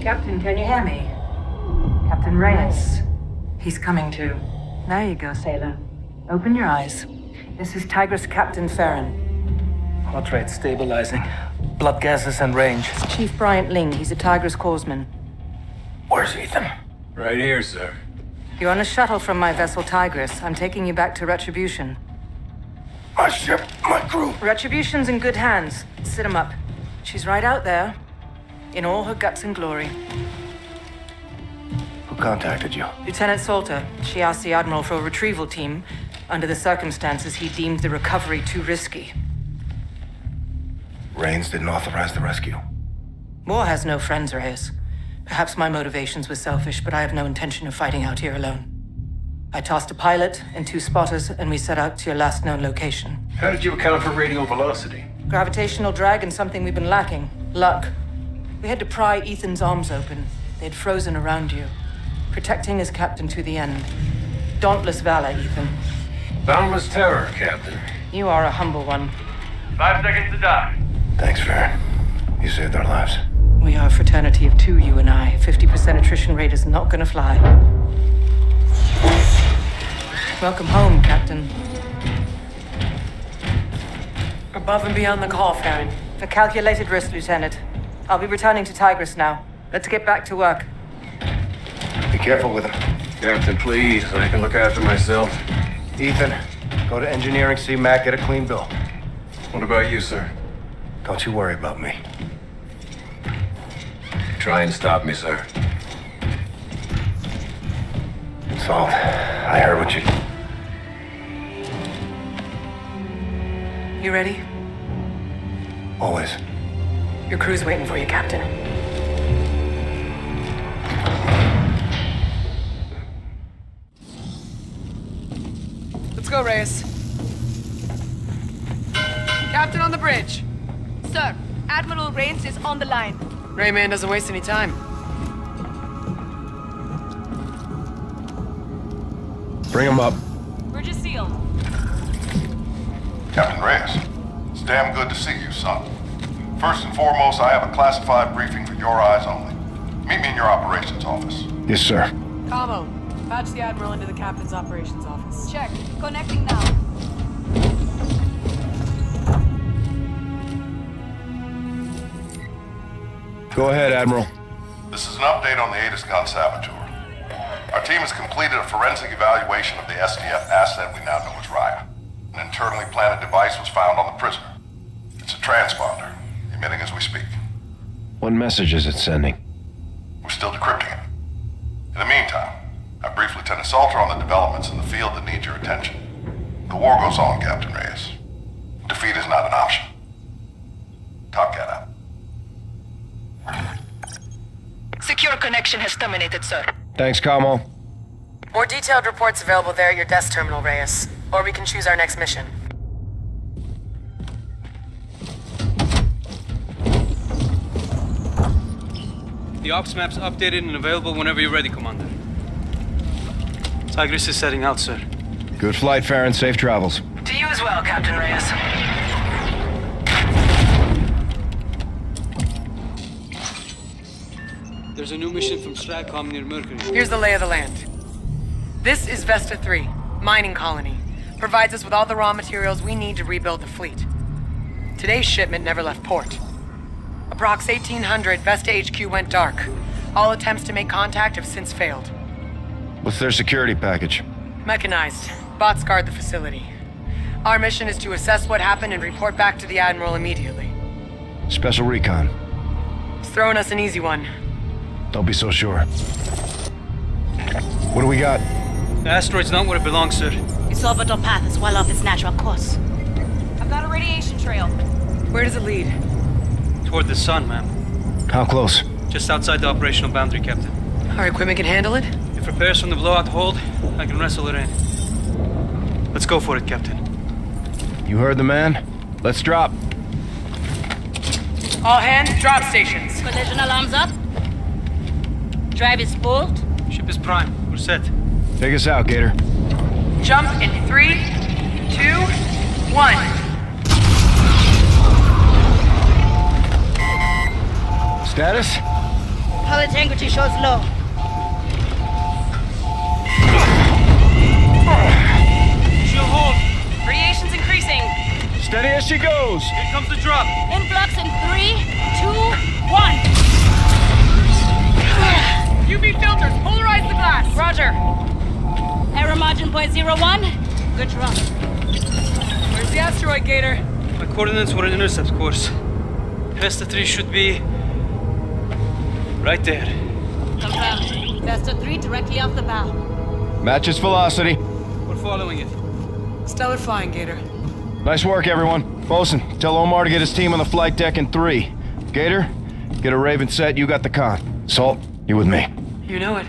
Captain, can you hear me? Captain Reyes. He's coming to. There you go, sailor. Open your eyes. This is Tigris Captain Farron. Heart rate stabilizing. Blood gases and range. Chief Bryant Ling. He's a Tigris corpsman. Where's Ethan? Right here, sir. You're on a shuttle from my vessel Tigris. I'm taking you back to Retribution. My ship, my crew. Retribution's in good hands. Sit him up. She's right out there. In all her guts and glory. Who contacted you? Lieutenant Salter. She asked the Admiral for a retrieval team. Under the circumstances, he deemed the recovery too risky. Raines didn't authorize the rescue. War has no friends, Reyes. Perhaps my motivations were selfish, but I have no intention of fighting out here alone. I tossed a pilot and two spotters, and we set out to your last known location. How did you account for radial velocity? Gravitational drag and something we've been lacking luck. We had to pry Ethan's arms open. They'd frozen around you. Protecting his captain to the end. Dauntless valor, Ethan. Boundless terror, Captain. You are a humble one. Five seconds to die. Thanks, Farron. You saved our lives. We are a fraternity of two, you and I. 50% attrition rate is not gonna fly. Welcome home, Captain. Above and beyond the call, Farron. A calculated risk, Lieutenant. I'll be returning to Tigris now. Let's get back to work. Be careful with him. Captain, please. I can look after myself. Ethan, go to engineering, see Mac, get a clean bill. What about you, sir? Don't you worry about me. Try and stop me, sir. Salt, I heard what you... You ready? Always. Your crew's waiting for you, Captain. Let's go, Reyes. Captain on the bridge. Sir, Admiral Raines is on the line. Raines doesn't waste any time. Bring him up. Bridge is sealed. Captain Reyes, it's damn good to see you, son. First and foremost, I have a classified briefing for your eyes only. Meet me in your operations office. Yes, sir. Camo, patch the Admiral into the Captain's operations office. Check. Connecting now. Go ahead, Admiral. This is an update on the Aegis Gun Saboteur. Our team has completed a forensic evaluation of the SDF asset we now know as Raya. An internally planted device was found on the prisoner. It's a transponder, emitting as we speak. What message is it sending? We're still decrypting it. In the meantime, I briefed Lieutenant Salter on the developments in the field that need your attention. The war goes on, Captain Reyes. Defeat is not an option. Top Cat out. Secure connection has terminated, sir. Thanks, Camo. More detailed reports available there at your desk terminal, Reyes. Or we can choose our next mission. The ops map's updated and available whenever you're ready, Commander. Tigris is setting out, sir. Good flight, Farron. Safe travels. To you as well, Captain Reyes. There's a new mission from Stratcom near Mercury. Here's the lay of the land. This is Vesta 3, mining colony. Provides us with all the raw materials we need to rebuild the fleet. Today's shipment never left port. Approx 1800, Vesta HQ went dark. All attempts to make contact have since failed. What's their security package? Mechanized. Bots guard the facility. Our mission is to assess what happened and report back to the Admiral immediately. Special recon. He's throwing us an easy one. Don't be so sure. What do we got? The asteroid's not where it belongs, sir. Its orbital path is well off its natural course. I've got a radiation trail. Where does it lead? Toward the sun, ma'am. How close? Just outside the operational boundary, Captain. Our equipment can handle it? If repairs from the blowout hold, I can wrestle it in. Let's go for it, Captain. You heard the man. Let's drop. All hands, drop stations. Collision alarms up. Drive is spooled. Ship is prime. We're set. Take us out, Gator. Jump in three, two, one. Status? Hull integrity shows low. She'll hold. Radiation's increasing. Steady as she goes. Here comes the drop. Influx in three, two, one. UV filters, polarize the glass. Roger. Error margin point zero one. Good drop. Where's the asteroid, Gator? My coordinates were an intercept course. Vesta 3 should be... right there. Confirmed. Vesta three directly off the bow. Matches velocity. We're following it. Stellar flying, Gator. Nice work, everyone. Bosun, tell Omar to get his team on the flight deck in three. Gator, get a Raven set. You got the con. Salt, you with me. You know it.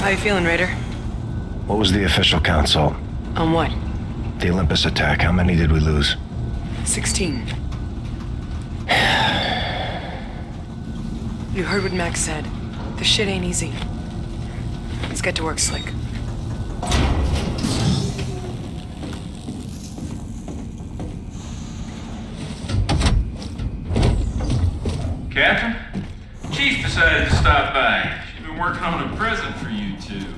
How you feeling, Raider? What was the official count, Salt? On what? The Olympus attack. How many did we lose? 16. You heard what Max said. This shit ain't easy. Let's get to work, Slick. Captain? Chief decided to stop by. She's been working on a present for you two.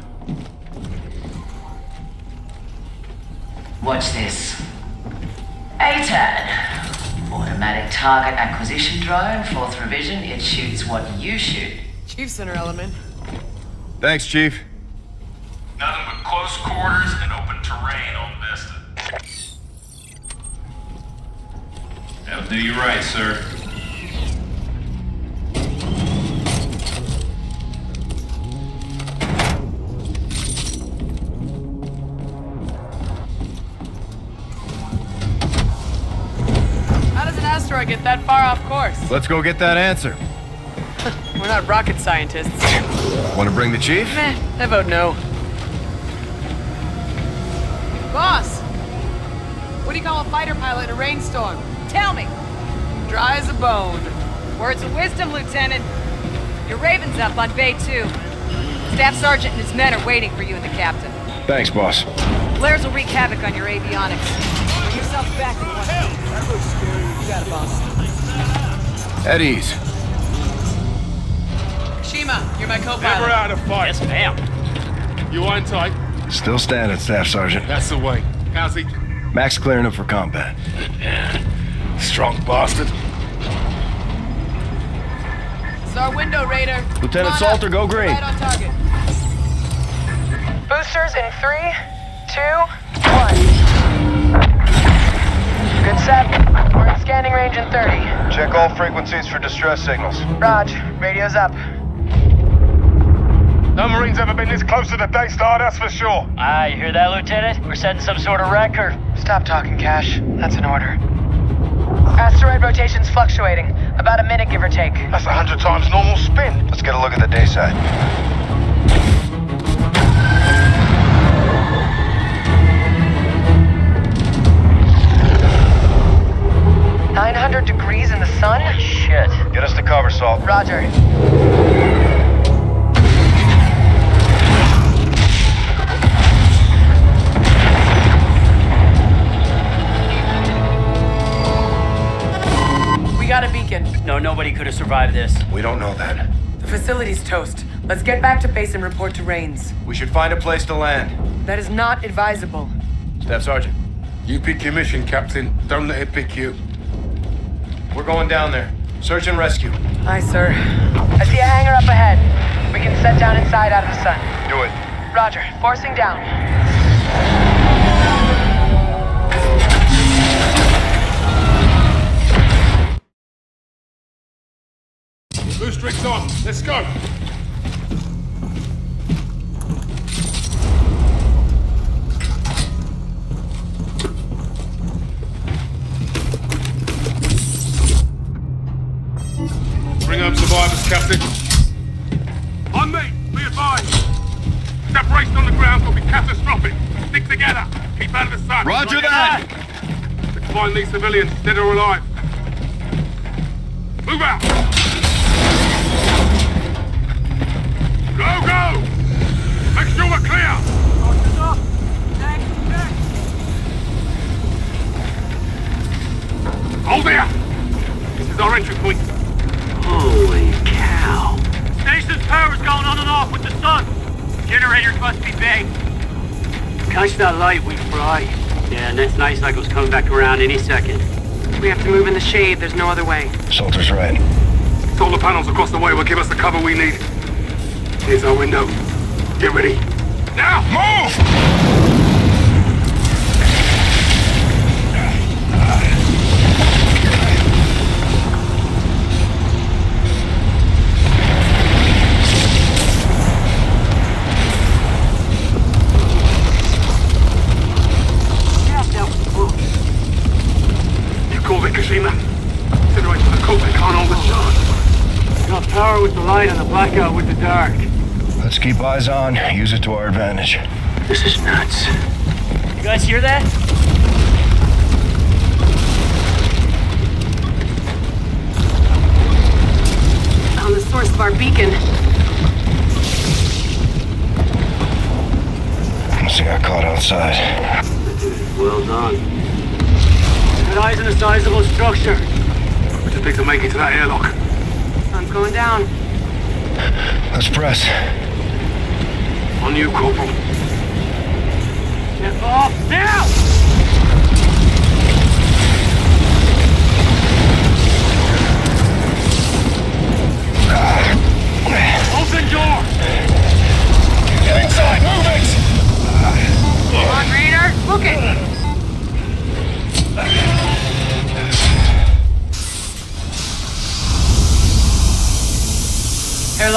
Watch this. ATAD. Automatic target acquisition drone, fourth revision. It shoots what you shoot. Chief Center Element. Thanks, Chief. Nothing but close quarters and open terrain on Vesta. That'll do you right, sir. Get that far off course? Let's go get that answer. We're not rocket scientists. Want to bring the chief? Meh, I vote no. Boss! What do you call a fighter pilot in a rainstorm? Tell me. Dry as a bone. Words of wisdom, Lieutenant. Your Raven's up on Bay 2. Staff Sergeant and his men are waiting for you and the Captain. Thanks, boss. Flares will wreak havoc on your avionics. Bring yourself back in one got it, boss. At ease. Shima, you're my co-pilot. Never out of fight. Yes, ma'am. You on tight? Still standing, Staff Sergeant. That's the way. How's he? Max clearing up for combat. Strong bastard. It's our window, Raider. Lieutenant Salter, up. go green. Right on target. Boosters in three, two, one. Good set. We're in scanning range in 30. Check all frequencies for distress signals. Raj, radio's up. No Marines ever been this close to the Daystar, that's for sure. Ah, you hear that, Lieutenant? We're setting some sort of record. Stop talking, Cash. That's an order. Asteroid rotation's fluctuating. About a minute, give or take. That's a hundred times normal spin. Let's get a look at the day side. Nine hundred degrees in the sun? Shit. Get us to cover, Salt. Roger. We got a beacon. No, nobody could have survived this. We don't know that. The facility's toast. Let's get back to base and report to Raines. We should find a place to land. That is not advisable. Staff Sergeant, You pick your mission, Captain. Don't let it pick you. We're going down there. Search and rescue. Aye, sir. I see a hangar up ahead. We can set down inside out of the sun. Do it. Roger. Forcing down. Boost rigs on. Let's go. Captain. On me. Be advised. Separation on the ground will be catastrophic. Stick together. Keep out of the sun. Roger that. Let's find these civilians, dead or alive. Move out. Go, go! Uh, yeah, next night cycle's coming back around any second. We have to move in the shade. There's no other way. Salter's right. Solar panels across the way will give us the cover we need. Here's our window. Get ready. Now! Move! Incinerate for the coat, can't hold the charge. Got power with the light and the blackout with the dark. Let's keep eyes on, use it to our advantage. This is nuts. You guys hear that? On the source of our beacon. Must have got caught outside. Well done. Good eyes on a sizable structure. We just need to make it to that airlock. Sun's going down. Let's press. On you, Corporal. Get off now! Ah. Open door! Get inside, move it!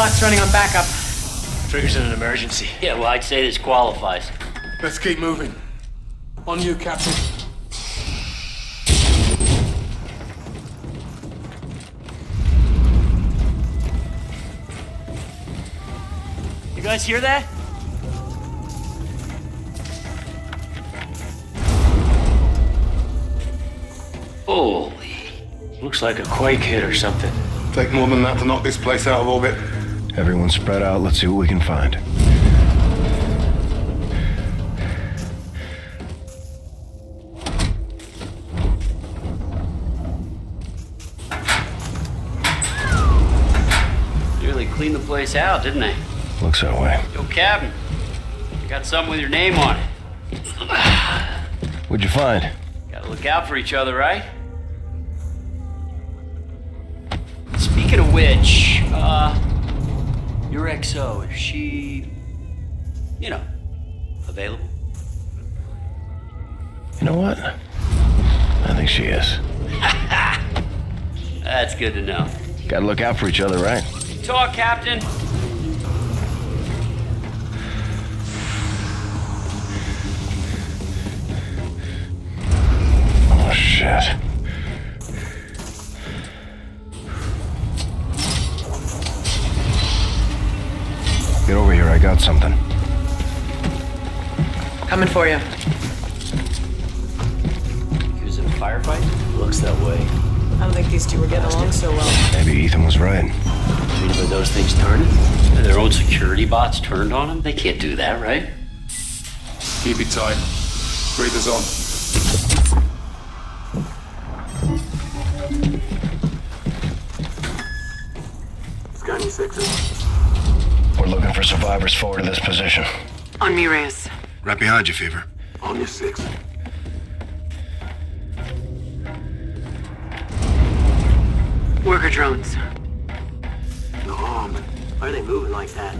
Airlock's running on backup. Triggers in an emergency. Yeah, well, I'd say this qualifies. Let's keep moving. On you, Captain. You guys hear that? Holy. Looks like a quake hit or something. Take more than that to knock this place out of orbit. Everyone spread out, let's see what we can find. Nearly really cleaned the place out, didn't they? Looks that way. Yo, Captain. You got something with your name on it. What'd you find? Gotta look out for each other, right? Speaking of which, uh, your XO, is she, you know, available? You know what? I think she is. That's good to know. Gotta look out for each other, right? Talk, Captain. Oh, shit. Get over here, I got something. Coming for you. He was in a firefight? Looks that way. I don't think these two were getting along so well. Maybe Ethan was right. I mean, were those things turning? Their own security bots turned on them? They can't do that, right? Keep it tight. Breathers on. Survivors forward to this position. On me, Reyes. Right behind you, Fever. On your six. Worker drones. No harm. Why are they moving like that?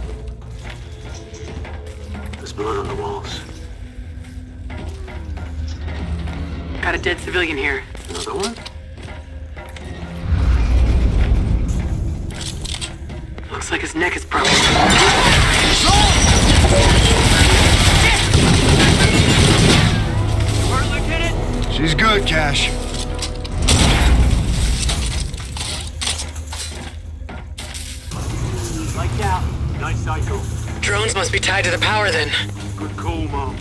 There's blood on the walls. Got a dead civilian here. Another one? Looks like his neck is broken. Good, Cash. Lights out. Night cycle. Drones must be tied to the power then. Good call, Mom.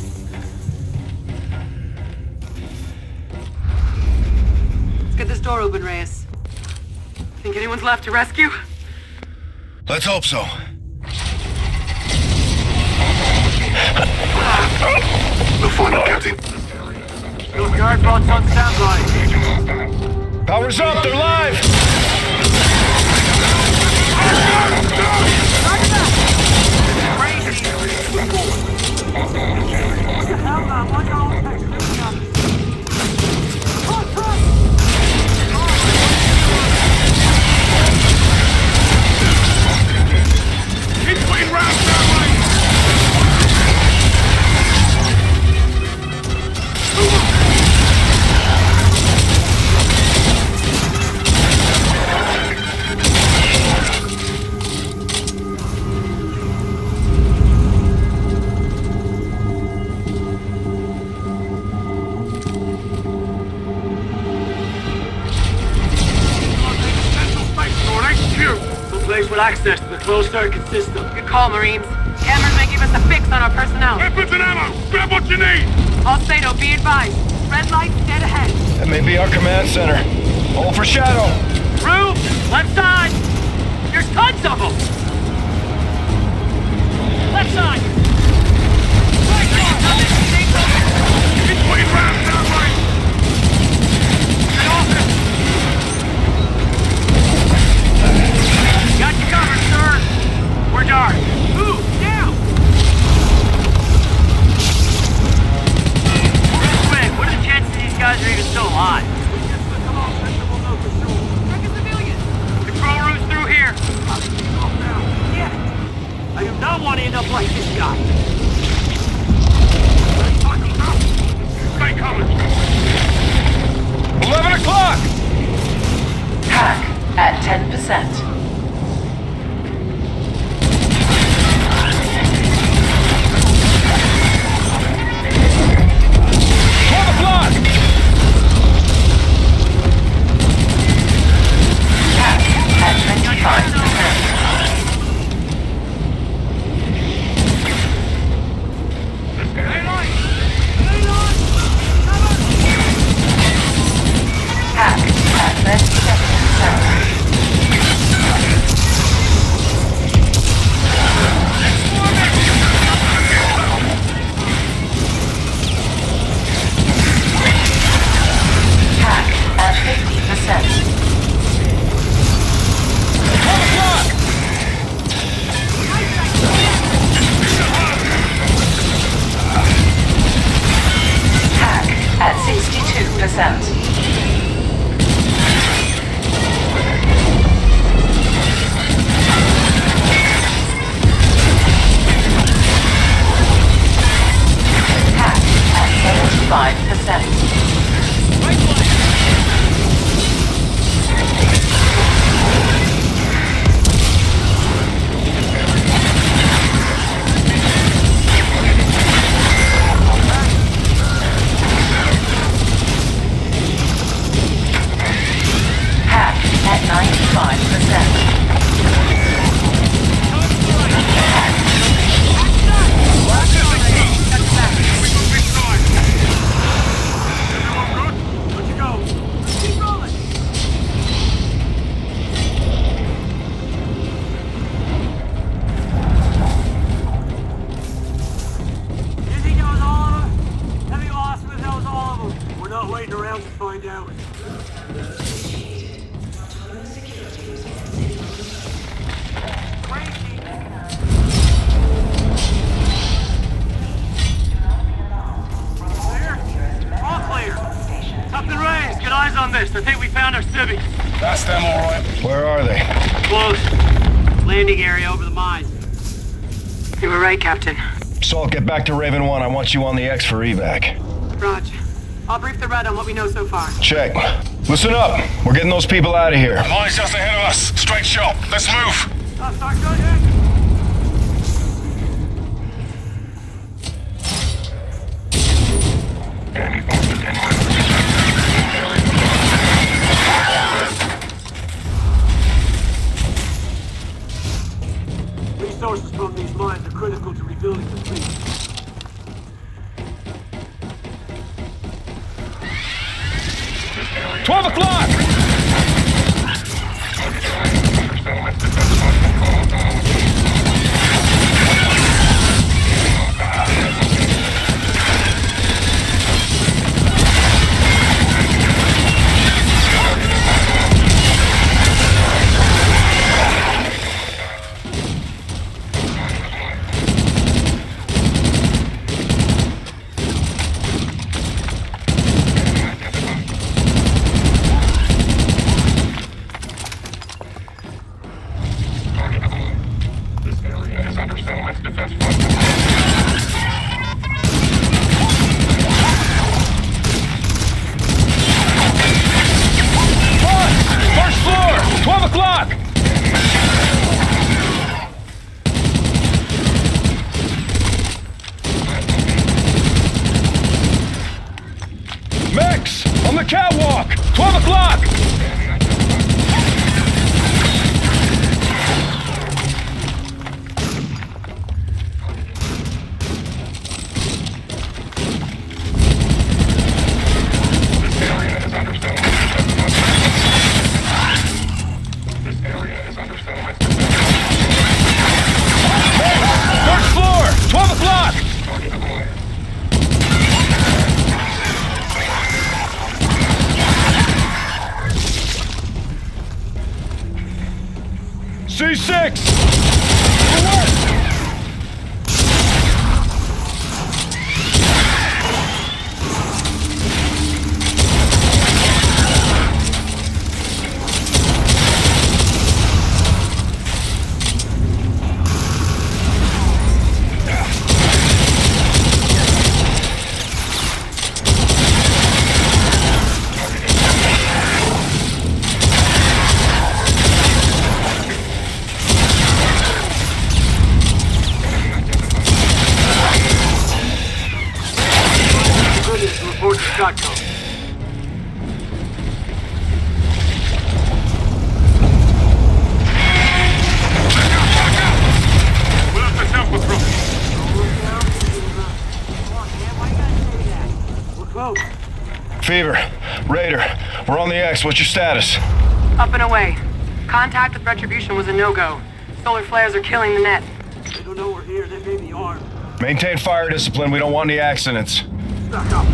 Let's get this door open, Reyes. Think anyone's left to rescue? Let's hope so. We'll find out, Captain. Those guard bots on standby. Power's up, they're live! Crazy! Keep be our command center. Hold for shadow. Roof! Left side! There's tons of them! Left side! I think we found our civvies. That's them, all right. Where are they? Close. Landing area over the mines. You were right, Captain. Salt, get back to Raven 1. I want you on the X for evac. Raj, I'll brief the Red on what we know so far. Check. Listen up. We're getting those people out of here. Mine's just ahead of us. Straight shot. Let's move. Catwalk! 12 o'clock! We're on the X. What's your status? Up and away. Contact with Retribution was a no-go. Solar flares are killing the net. They don't know we're here. They may be armed. Maintain fire discipline. We don't want any accidents. Back up.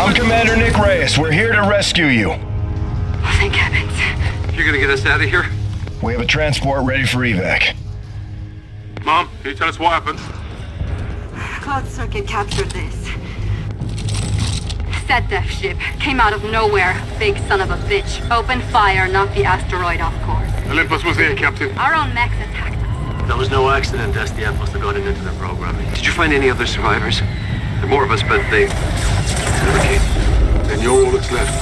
I'm Commander Nick Reyes. We're here to rescue you. Thank heavens. You're gonna get us out of here? We have a transport ready for evac. Mom, can you tell us what happened? Cloud Circuit captured this. That Death ship came out of nowhere. Big son of a bitch. Opened fire, knocked the asteroid off course. Olympus was here, Captain. Our own mechs attacked us. There was no accident. SDF must have gotten into the programming. Did you find any other survivors? There are more of us, but they never came. Then you're all that's left.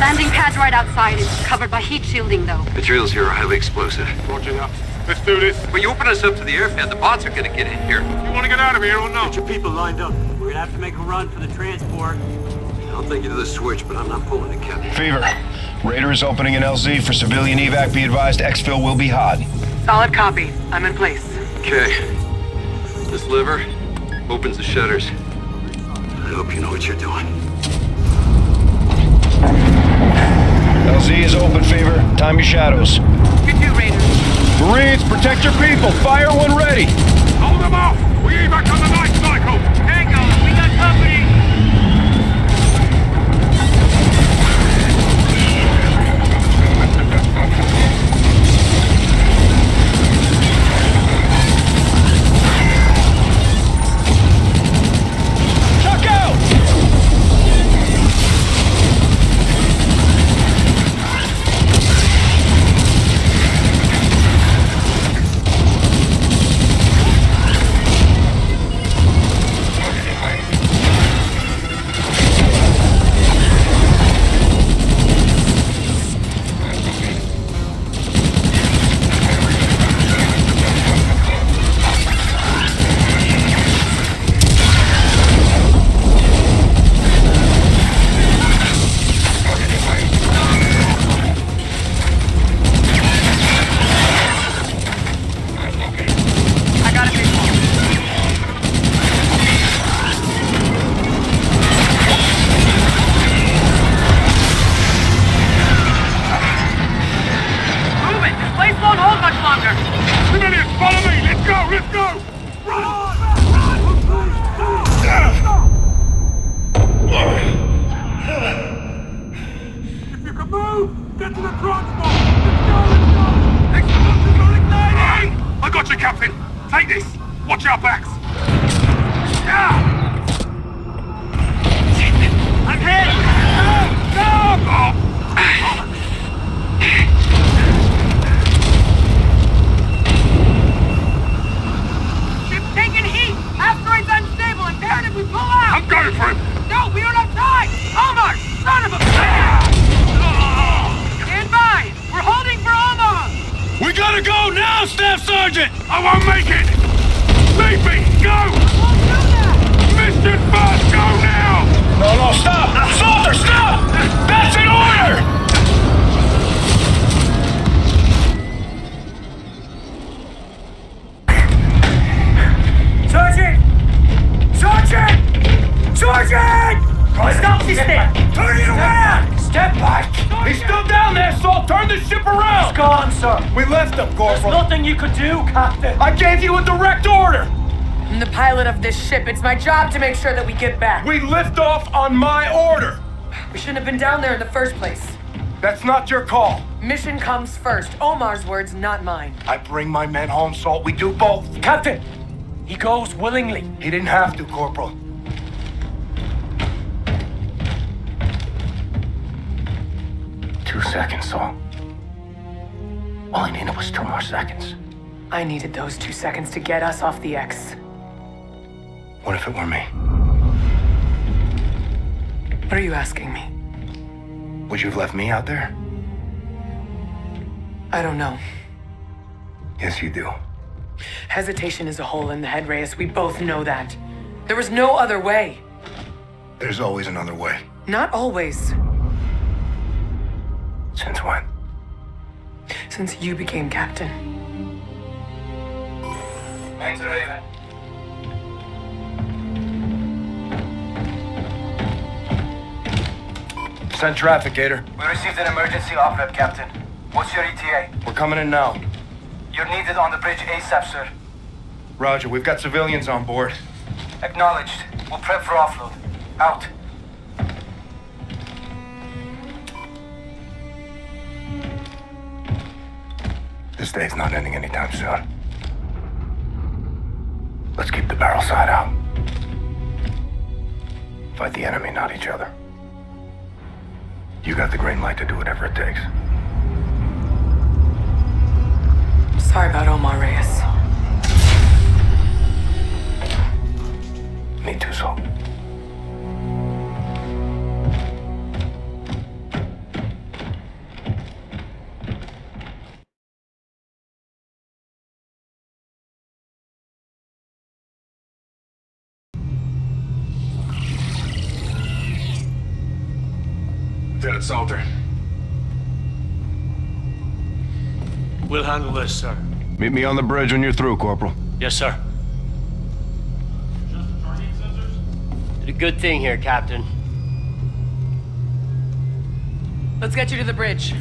Landing pad's right outside. It's covered by heat shielding, though. Materials here are highly explosive. Roger that. Let's do this. When you open us up to the airfield, the bots are gonna get in here. If you want to get out of here or not? Get your people lined up. We're gonna have to make a run for the transport. I'll take you to the switch, but I'm not pulling it, Captain. Fever, Raider is opening an LZ for civilian evac. Be advised, exfil will be hot. Solid copy. I'm in place. Okay. This lever opens the shutters. I hope you know what you're doing. LZ is open, Fever. Time your shadows. Marines, protect your people. Fire when ready. Hold them off! We evac on the night Captain! Take this! Watch our backs! Yeah! I'm hit! No! No! Ship's taking heat! Asteroid's unstable! Imperative we pull out! I'm going for him! No, we don't have time! Omar! Son of a... gotta go now, Staff Sergeant! I won't make it! Leave me! Go! Mission first, go now! No, no, stop! Ah, Salter, stop! That's an order! Sergeant! Sergeant! Sergeant! Stop this thing! Turn it around! Step back! He's still down there, Salt! Turn the ship around! He's gone, sir. We left him, Corporal. There's nothing you could do, Captain. I gave you a direct order! I'm the pilot of this ship. It's my job to make sure that we get back. We lift off on my order! We shouldn't have been down there in the first place. That's not your call. Mission comes first. Omar's words, not mine. I bring my men home, Salt. We do both. Captain, he goes willingly. He didn't have to, Corporal. Two seconds, Salt. All I needed was two more seconds. I needed those two seconds to get us off the X. What if it were me? What are you asking me? Would you have left me out there? I don't know. Yes, you do. Hesitation is a hole in the head, Reyes. We both know that. There was no other way. There's always another way. Not always. Since when? Since you became captain. Thanks, Raven. Send traffic, Gator. We received an emergency off-rep, Captain. What's your ETA? We're coming in now. You're needed on the bridge ASAP, sir. Roger, we've got civilians on board. Acknowledged. We'll prep for offload. Out. Day's not ending anytime soon. Let's keep the barrel side out. Fight the enemy, not each other. You got the green light to do whatever it takes. Sorry about Omar Reyes. Me too, Salt. Salter. We'll handle this, sir. Meet me on the bridge when you're through, Corporal. Yes, sir. Did a good thing here, Captain. Let's get you to the bridge.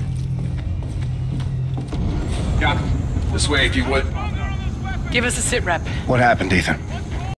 Captain, this way if you would. Give us a sit rep. What happened, Ethan?